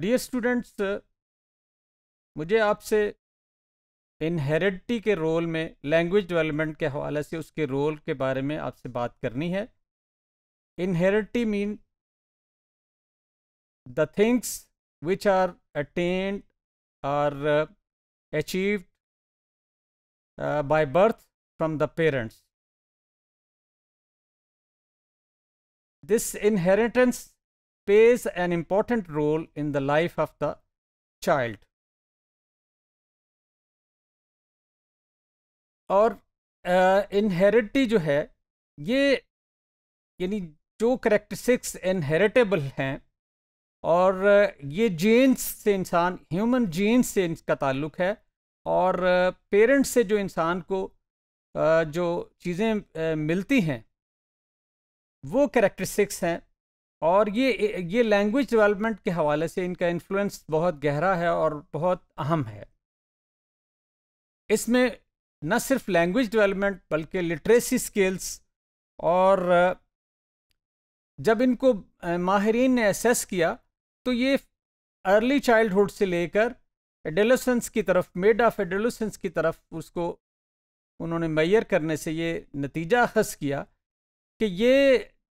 Dear students मुझे आपसे इनहेरिटी के रोल में लैंग्वेज डेवलपमेंट के हवाले से उसके रोल के बारे में आपसे बात करनी है। Inheritance mean the things which are attend are achieved by birth from the parents this inheritance plays an important role in the life of the child. और इनहेरिटी जो है, ये यानी जो करेक्टरिस्टिक्स इनहेरिटेबल हैं, और, ये जीन्स से इंसान ह्यूमन जीन्स से इसका ताल्लुक है, और पेरेंट्स से जो इंसान को जो चीज़ें मिलती हैं, वो करेक्टरिस्टिक्स हैं और ये ये लैंग्वेज डेवलपमेंट के हवाले से इनका इन्फ्लुएंस बहुत गहरा है और बहुत अहम है। इसमें न सिर्फ़ लैंग्वेज डेवलपमेंट बल्कि लिटरेसी स्किल्स और, जब इनको माहरीन ने एसेस किया तो ये अर्ली चाइल्डहुड से लेकर एडोलसेंस की तरफ़ मेड ऑफ़ एडोलसेंस की तरफ़ उसको उन्होंने मैयर करने से ये नतीजा हस किया कि ये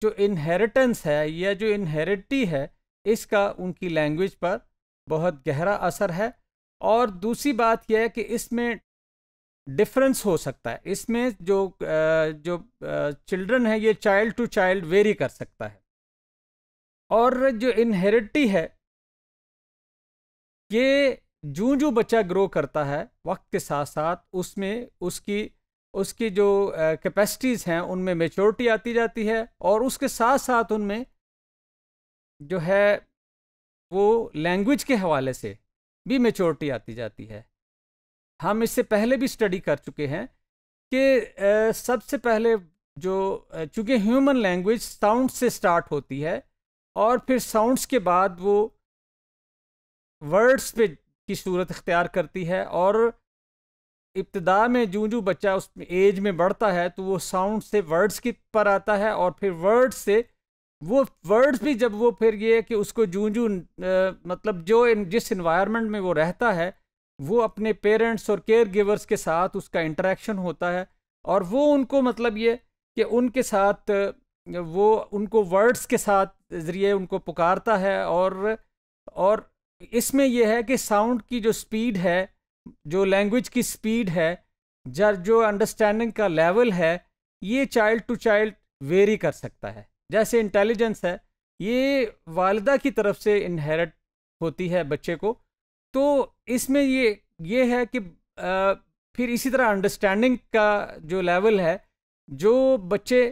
जो इनहेरिटेंस है या जो इनहेरिटी है, इसका उनकी लैंग्वेज पर बहुत गहरा असर है। और दूसरी बात यह है कि इसमें डिफरेंस हो सकता है। इसमें जो जो चिल्ड्रन है, ये चाइल्ड टू चाइल्ड वेरी कर सकता है। और जो इनहेरिटी है, ये जूं जूं बच्चा ग्रो करता है, वक्त के साथ साथ उसमें उसकी उसकी जो कैपेसिटीज़ हैं, उनमें मेचोरिटी आती जाती है और उसके साथ साथ उनमें जो है वो लैंग्वेज के हवाले से भी मेचोरिटी आती जाती है। हम इससे पहले भी स्टडी कर चुके हैं कि सबसे पहले जो चूँकि ह्यूमन लैंग्वेज साउंड से स्टार्ट होती है और फिर साउंड्स के बाद वो वर्ड्स पे की सूरत इख्तियार करती है और इब्तदा में जूं जूं बच्चा उस एज में बढ़ता है तो वो साउंड से वर्ड्स की पर आता है और फिर वर्ड्स से, वो वर्ड्स भी जब वो फिर ये कि उसको जूं जूं मतलब जो जिस इन्वायरमेंट में वो रहता है, वो अपने पेरेंट्स और केयर गिवर्स के साथ उसका इंटरेक्शन होता है और वो उनको मतलब ये कि उनके साथ, वो उनको वर्ड्स के साथ ज़रिए उनको पुकारता है और और इसमें यह है कि साउंड की जो स्पीड है जो लैंग्वेज की स्पीड है जर जो अंडरस्टैंडिंग का लेवल है ये चाइल्ड टू चाइल्ड वेरी कर सकता है। जैसे इंटेलिजेंस है ये वालदा की तरफ़ से इनहेरिट होती है बच्चे को तो इसमें ये ये है कि आ, फिर इसी तरह अंडरस्टैंडिंग का जो लेवल है जो बच्चे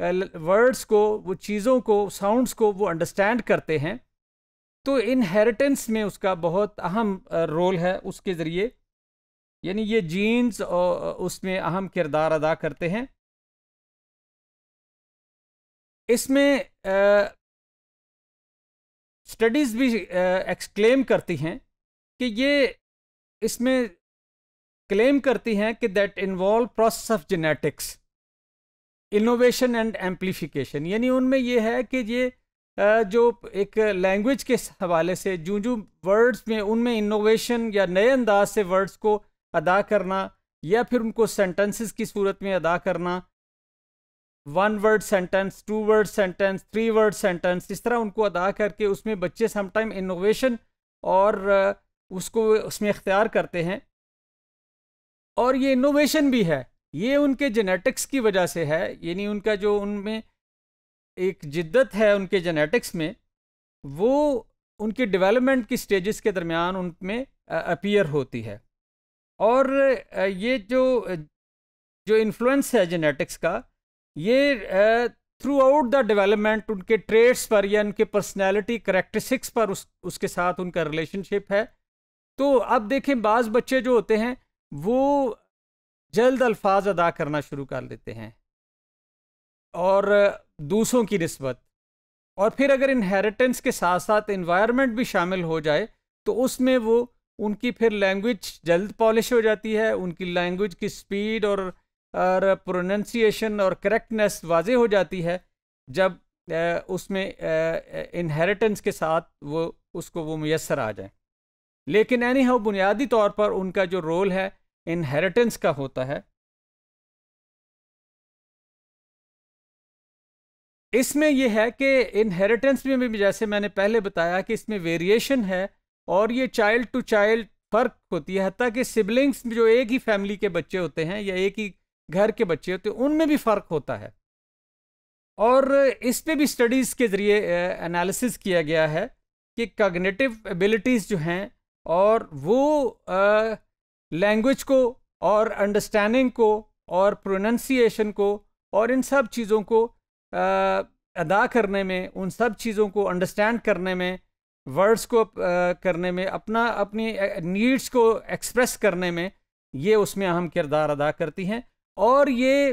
वर्ड्स को वो चीज़ों को साउंड्स को वो अंडरस्टैंड करते हैं तो इनहेरिटेंस में उसका बहुत अहम रोल है उसके ज़रिए। यानी ये जीन्स उसमें अहम किरदार अदा करते हैं। इसमें स्टडीज़ भी एक्सक्लेम करती हैं कि ये इसमें क्लेम करती हैं कि that involve process of genetics innovation and amplification यानी उनमें ये है कि ये जो एक लैंग्वेज के हवाले से जूं जूं वर्ड्स में, उनमें इनोवेशन या नए अंदाज से वर्ड्स को अदा करना, या फिर उनको सेंटेंसेस की सूरत में अदा करना। One word sentence two word sentence three word sentence इस तरह उनको अदा करके उसमें बच्चे समटाइम इनोवेशन और उसको उसमें इख्तियार करते हैं। और ये इनोवेशन भी है। ये उनके जेनेटिक्स की वजह से है। यानी उनका जो उनमें एक जिद्दत है उनके जेनेटिक्स में, वो उनके डेवलपमेंट की स्टेजेस के दरमियान उनमें अपीयर होती है। और ये जो जो इन्फ्लुएंस है जेनेटिक्स का, ये थ्रू आउट द डेवलपमेंट उनके ट्रेड्स पर या उनके पर्सनैलिटी करेक्टरिस्टिक्स पर उस, उसके साथ उनका रिलेशनशिप है। तो अब देखें, बाज़ बच्चे जो होते हैं, वो जल्द अल्फाज अदा करना शुरू कर देते हैं। और, दूसरों की नस्बत और फिर अगर इनहेरिटेंस के साथ साथ इन्वायरमेंट भी शामिल हो जाए तो उसमें वो उनकी फिर लैंग्वेज जल्द पॉलिश हो जाती है, उनकी लैंग्वेज की स्पीड और और और करेक्टनेस वाजे हो जाती है, जब उसमें इनहेरिटेंस के साथ वो, उसको वो मैसर आ जाए। लेकिन एनी हाउ बुनियादी तौर पर उनका जो रोल है इनहेरिटेंस का होता है। इसमें यह है कि इनहेरिटेंस में भी, जैसे मैंने पहले बताया कि इसमें वेरिएशन है और ये चाइल्ड टू चाइल्ड फ़र्क होती है हती कि सिबलिंग्स जो एक ही फैमिली के बच्चे होते हैं या एक ही घर के बच्चे होते हैं उनमें भी फ़र्क होता है। और इस पे भी स्टडीज़ के ज़रिए एनालिसिस किया गया है कि कग्नेटिव एबिलिटीज़ जो हैं और वो लैंग्वेज को और अंडरस्टैंडिंग को और प्रोनंसिएशन को और इन सब चीज़ों को आ, अदा करने में उन सब चीज़ों को अंडरस्टैंड करने में वर्ड्स को करने में, अपना, अपनी नीड्स को एक्सप्रेस करने में ये उसमें अहम किरदार अदा करती हैं। और ये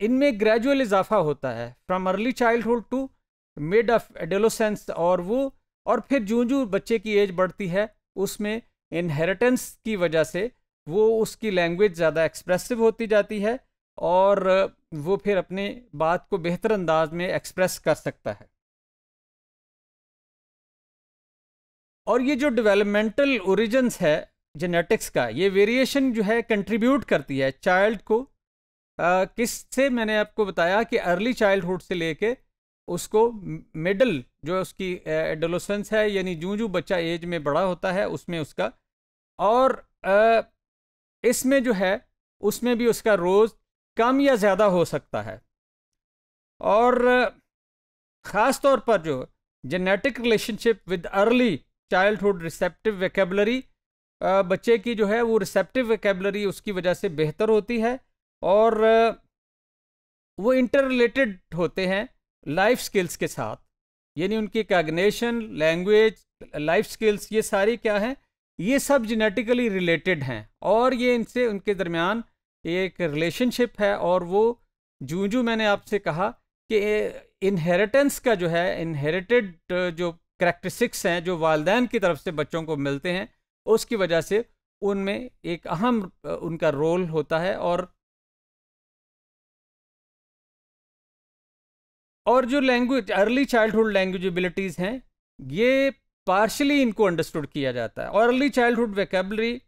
इनमें ग्रेजुअल इजाफा होता है। From early childhood to mid of adolescence और वो, और फिर जूँ जूँ बच्चे की एज बढ़ती है, उसमें इनहेरिटेंस की वजह से वो उसकी लैंग्वेज ज़्यादा एक्सप्रेसिव होती जाती है और वो फिर अपने बात को बेहतर अंदाज में एक्सप्रेस कर सकता है। और ये जो डेवलपमेंटल ओरिजिन्स है जेनेटिक्स का ये वेरिएशन जो है कंट्रीब्यूट करती है चाइल्ड को। किस से मैंने आपको बताया कि अर्ली चाइल्डहुड से लेके उसको मिडल जो उसकी एडोलोसेंस है यानी जूँ जूँ बच्चा एज में बड़ा होता है उसमें उसका। और आ, इसमें जो है उसमें भी उसका रोज़ कम या ज़्यादा हो सकता है। और ख़ास तौर पर जो genetic relationship with early childhood receptive vocabulary बच्चे की जो है वो रिसेप्टिव वेकेबलरी उसकी वजह से बेहतर होती है और, वो इंटर रिलेटेड होते हैं लाइफ स्किल्स के साथ। यानी उनकी कैगनेशन लैंग्वेज लाइफ स्किल्स ये सारी क्या हैं? ये सब जेनेटिकली रिलेटेड हैं और ये इनसे, उनके दरमियान एक रिलेशनशिप है और वो जूँ जूँ मैंने आपसे कहा कि इनहेरिटेंस का जो है इनहेरिटेड जो करेक्टरिस्टिक्स हैं जो वालदेन की तरफ़ से बच्चों को मिलते हैं, उसकी वजह से उनमें एक अहम उनका रोल होता है और और जो language early childhood language abilities हैं, ये पार्शली इनको अंडरस्टूड किया जाता है। और अर्ली चाइल्डहुड वेकेबलरी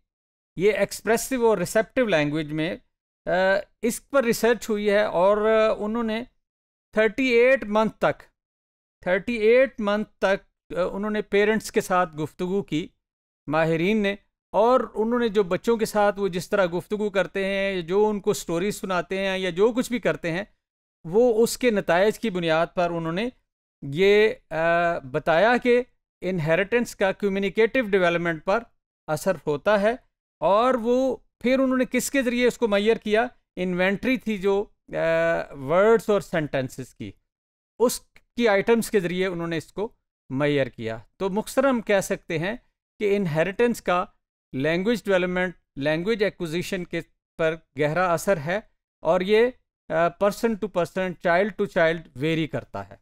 ये एक्सप्रेसिव और रिसेप्टिव लैंग्वेज में इस पर रिसर्च हुई है और उन्होंने 38 मंथ तक 38 मंथ तक उन्होंने पेरेंट्स के साथ गुफ्तु की। माहरीन ने, और उन्होंने जो बच्चों के साथ वो जिस तरह गुफ्तु करते हैं, जो उनको स्टोरी सुनाते हैं या जो कुछ भी करते हैं, वो उसके नतज की बुनियाद पर उन्होंने ये बताया कि इनहेरिटेंस का कम्युनिकेटिव डेवलपमेंट पर असर होता है, और वो फिर उन्होंने किसके ज़रिए उसको मैयर किया? इन्वेंट्री थी जो वर्ड्स और सेंटेंसेस की। उसकी आइटम्स के ज़रिए उन्होंने इसको मैयर किया। तो मुख्तर हम कह सकते हैं कि इनहेरिटेंस का लैंग्वेज डेवलपमेंट लैंग्वेज एक्विजिशन के पर गहरा असर है और ये person to person child to child vary करता है।